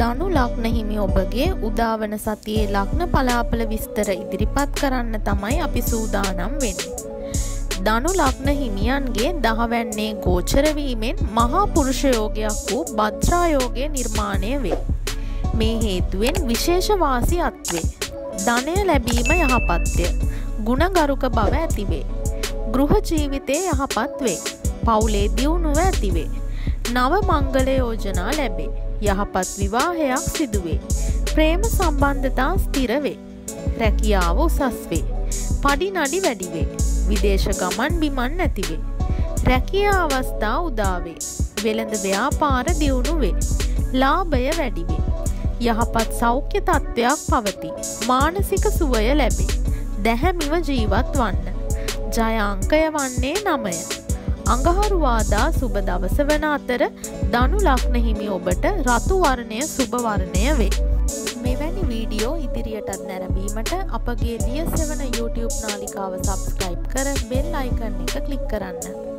දනු ලක්න හිමි ඔබගේ උදාවන සතියේ ලක්න පලාපල විස්තර ඉදිරිපත් කරන්න තමයි අපි සූදානම් වෙන්න. දනු ලක්න හිමියන්ගේ දහවැන්නේ ගෝචරවීමෙන් මහා පුරුෂයෝගයක් වූ බද්්‍රායෝගය නිර්මාණය වේ. මේ හේතුවෙන් විශේෂවාසි අත්වේ. ධනය ලැබීම යහපත්ය. ගුණගරුක බව ඇතිවේ. ගෘහ ජීවිතය යහපත් වේ. පවුලේ දියුණුව ඇතිවේ. නව මංගල යෝජනා ලැබේ. යහපත් විවාහයක් සිදුවේ. ප්‍රේම සම්බන්ධතා ස්තිරවේ. රැකියාව උසස්වේ. පඩි නඩි වැඩිවේ. විදේශ ගමන් බිමන් නැතිවේ. රැකියා අවස්ථා උදාවේ. වෙළඳ ව්‍යාපාර දියුණුවේ. ලාභය වැඩිවේ. යහපත් සෞඛ්‍ය තත්ත්වයක් පවති. මානසික සුවය ලැබේ. දැහැමිව ජීවත් වන්න. ජයංකය වන්නේ නමය. අඟහරුවාදා සුබ දවස වන අතර දනු ලක්න හිමි ඔබට රතුවරණය සුභවරණය වේ. මෙවැනි වීඩියෝ ඉදිරියටත් නැරඹීමට අපගේ දිය සෙවන YouTube නාලිකාව සබස්ක්‍රයිබ් කර බෙල් අයිකන්න එක කලික් කරන්න.